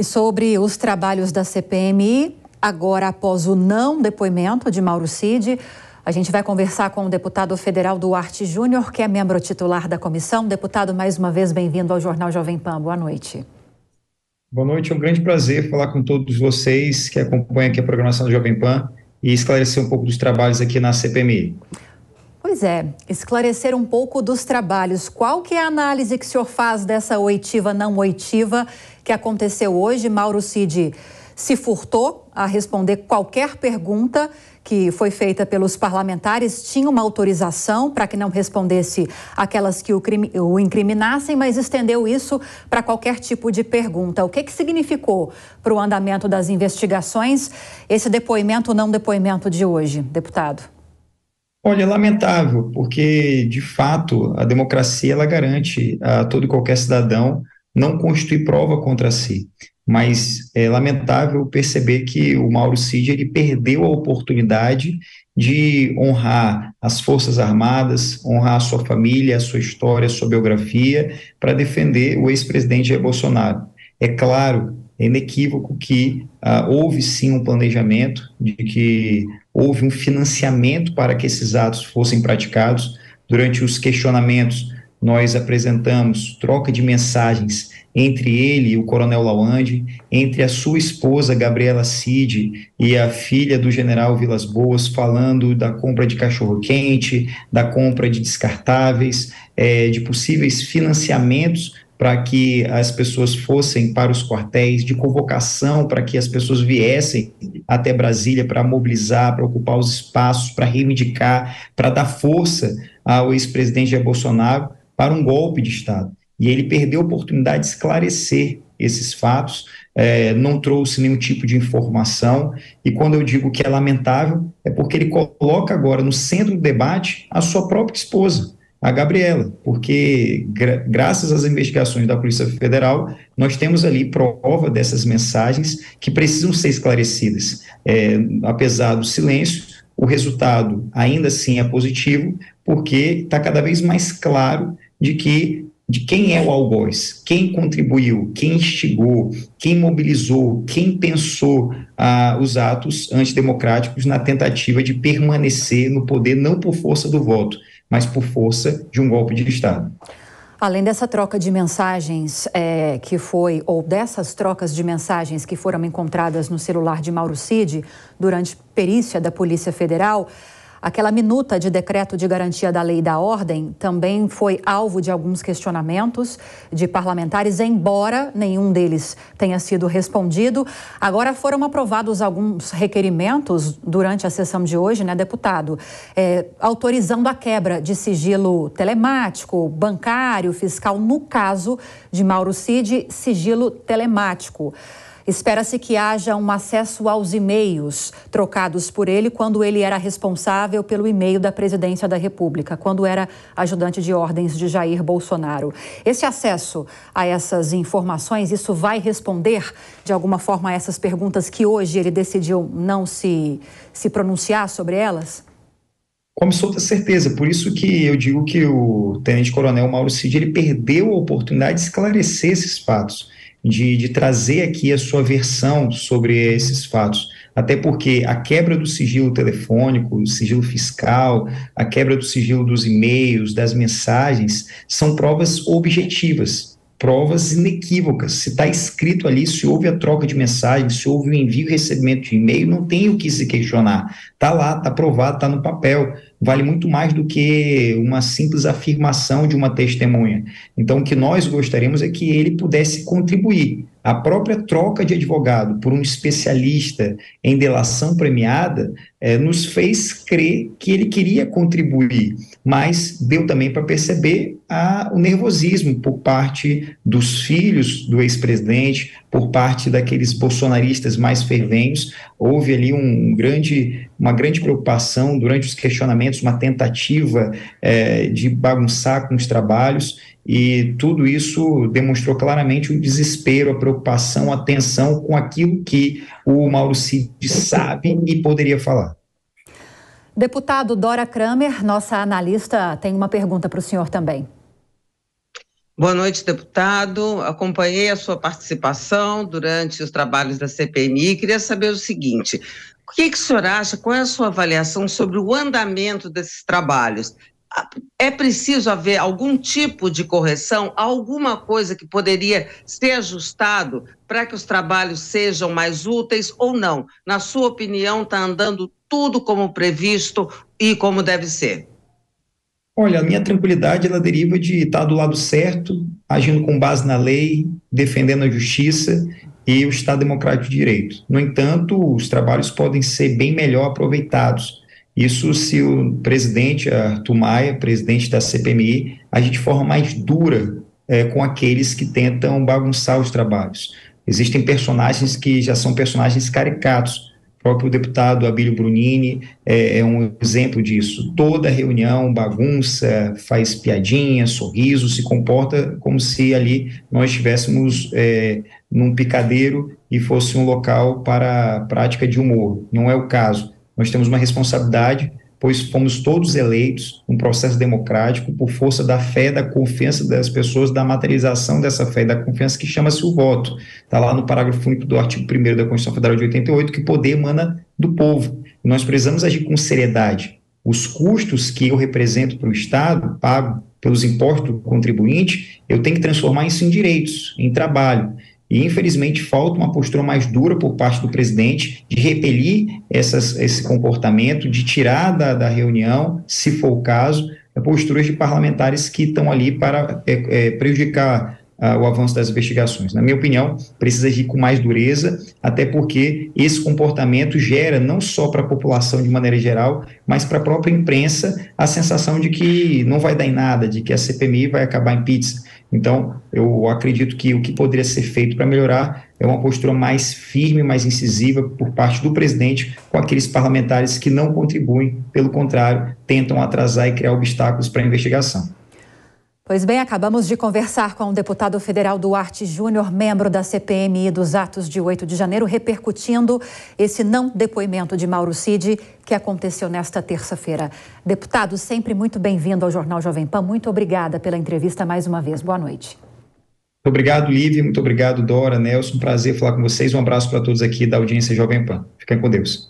E sobre os trabalhos da CPMI, agora após o não depoimento de Mauro Cid, a gente vai conversar com o deputado federal Duarte Júnior, que é membro titular da comissão. Deputado, mais uma vez, bem-vindo ao Jornal Jovem Pan. Boa noite. Boa noite, é um grande prazer falar com todos vocês que acompanham aqui a programação do Jovem Pan e esclarecer um pouco dos trabalhos aqui na CPMI. Pois é, esclarecer um pouco dos trabalhos. Qual que é a análise que o senhor faz dessa oitiva não oitiva que aconteceu hoje? Mauro Cid se furtou a responder qualquer pergunta que foi feita pelos parlamentares, tinha uma autorização para que não respondesse aquelas que o, crime, o incriminassem, mas estendeu isso para qualquer tipo de pergunta. O que, que significou para o andamento das investigações esse depoimento ou não depoimento de hoje, deputado? Olha, é lamentável, porque, de fato, a democracia ela garante a todo e qualquer cidadão não constituir prova contra si. Mas é lamentável perceber que o Mauro Cid ele perdeu a oportunidade de honrar as Forças Armadas, honrar a sua família, a sua história, a sua biografia, para defender o ex-presidente Bolsonaro. É claro, é inequívoco que ah, houve sim um planejamento, de que houve um financiamento para que esses atos fossem praticados. Durante os questionamentos, nós apresentamos troca de mensagens entre ele e o coronel Lawande, entre a sua esposa Gabriela Cid e a filha do general Vilas Boas, falando da compra de cachorro-quente, da compra de descartáveis, é, de possíveis financiamentos para que as pessoas fossem para os quartéis, de convocação para que as pessoas viessem até Brasília para mobilizar, para ocupar os espaços, para reivindicar, para dar força ao ex-presidente Jair Bolsonaro para um golpe de Estado. E ele perdeu a oportunidade de esclarecer esses fatos, é, não trouxe nenhum tipo de informação, e quando eu digo que é lamentável, é porque ele coloca agora no centro do debate a sua própria esposa a Gabriela, porque gra graças às investigações da Polícia Federal, nós temos ali prova dessas mensagens que precisam ser esclarecidas. É, apesar do silêncio, o resultado ainda assim é positivo, porque está cada vez mais claro de que de quem é o algoz, quem contribuiu, quem instigou, quem mobilizou, quem pensou ah, os atos antidemocráticos na tentativa de permanecer no poder não por força do voto, mas por força de um golpe de Estado. Além dessa troca de mensagens é, que foi, ou dessas trocas de mensagens que foram encontradas no celular de Mauro Cid durante perícia da Polícia Federal, Aquela minuta de decreto de garantia da lei e da ordem também foi alvo de alguns questionamentos de parlamentares, embora nenhum deles tenha sido respondido. Agora foram aprovados alguns requerimentos durante a sessão de hoje, né, deputado, é, autorizando a quebra de sigilo telemático, bancário, fiscal, no caso de Mauro Cid, sigilo telemático. Espera-se que haja um acesso aos e-mails trocados por ele quando ele era responsável pelo e-mail da presidência da República, quando era ajudante de ordens de Jair Bolsonaro. Esse acesso a essas informações, isso vai responder de alguma forma a essas perguntas que hoje ele decidiu não se, se pronunciar sobre elas? Com absoluta certeza, por isso que eu digo que o tenente-coronel Mauro Cid ele perdeu a oportunidade de esclarecer esses fatos de, de trazer aqui a sua versão sobre esses fatos. Até porque a quebra do sigilo telefônico, do sigilo fiscal, a quebra do sigilo dos e-mails, das mensagens, são provas objetivas, provas inequívocas. Se está escrito ali, se houve a troca de mensagens, se houve o envio e recebimento de e-mail, não tem o que se questionar. Está lá, está provado, está no papel vale muito mais do que uma simples afirmação de uma testemunha. Então, o que nós gostaríamos é que ele pudesse contribuir. A própria troca de advogado por um especialista em delação premiada eh, nos fez crer que ele queria contribuir, mas deu também para perceber a, o nervosismo por parte dos filhos do ex-presidente, por parte daqueles bolsonaristas mais fervenhos. Houve ali um grande uma grande preocupação durante os questionamentos, uma tentativa é, de bagunçar com os trabalhos, e tudo isso demonstrou claramente o desespero, a preocupação, a tensão com aquilo que o Mauro Cid sabe e poderia falar. Deputado Dora Kramer, nossa analista, tem uma pergunta para o senhor também. Boa noite, deputado. Acompanhei a sua participação durante os trabalhos da CPMI. Queria saber o seguinte: o que, que o senhor acha? Qual é a sua avaliação sobre o andamento desses trabalhos? É preciso haver algum tipo de correção, alguma coisa que poderia ser ajustado para que os trabalhos sejam mais úteis ou não? Na sua opinião, está andando tudo como previsto e como deve ser? Olha, a minha tranquilidade ela deriva de estar do lado certo, agindo com base na lei, defendendo a justiça e o Estado Democrático de Direito. No entanto, os trabalhos podem ser bem melhor aproveitados. Isso se o presidente Arthur Maia, presidente da CPMI, agir de forma mais dura é, com aqueles que tentam bagunçar os trabalhos. Existem personagens que já são personagens caricatos, o próprio deputado Abílio Brunini é, é, um exemplo disso. Toda reunião bagunça, faz piadinha, sorriso, se comporta como se ali nós estivéssemos é, num picadeiro e fosse um local para prática de humor. Não é o caso. Nós temos uma responsabilidade pois fomos todos eleitos num processo democrático por força da fé, da confiança das pessoas, da materialização dessa fé e da confiança que chama-se o voto. Está lá no parágrafo único do artigo 1 da Constituição Federal de 88, que poder emana do povo. E nós precisamos agir com seriedade. Os custos que eu represento para o Estado, pago pelos impostos do contribuinte, eu tenho que transformar isso em direitos, em trabalho. E, infelizmente, falta uma postura mais dura por parte do presidente de repelir essas, esse comportamento, de tirar da, da reunião, se for o caso, posturas de parlamentares que estão ali para é, é, prejudicar uh, o avanço das investigações. Na minha opinião, precisa agir com mais dureza, até porque esse comportamento gera, não só para a população de maneira geral, mas para a própria imprensa, a sensação de que não vai dar em nada, de que a CPMI vai acabar em pizza. Então, eu acredito que o que poderia ser feito para melhorar é uma postura mais firme, mais incisiva por parte do presidente com aqueles parlamentares que não contribuem, pelo contrário, tentam atrasar e criar obstáculos para a investigação. Pois bem, acabamos de conversar com o deputado federal Duarte Júnior, membro da CPMI dos atos de 8 de janeiro, repercutindo esse não depoimento de Mauro Cid que aconteceu nesta terça-feira. Deputado, sempre muito bem-vindo ao Jornal Jovem Pan. Muito obrigada pela entrevista mais uma vez. Boa noite. Muito obrigado, Lívia. Muito obrigado, Dora, Nelson. Prazer falar com vocês. Um abraço para todos aqui da audiência Jovem Pan. Fiquem com Deus.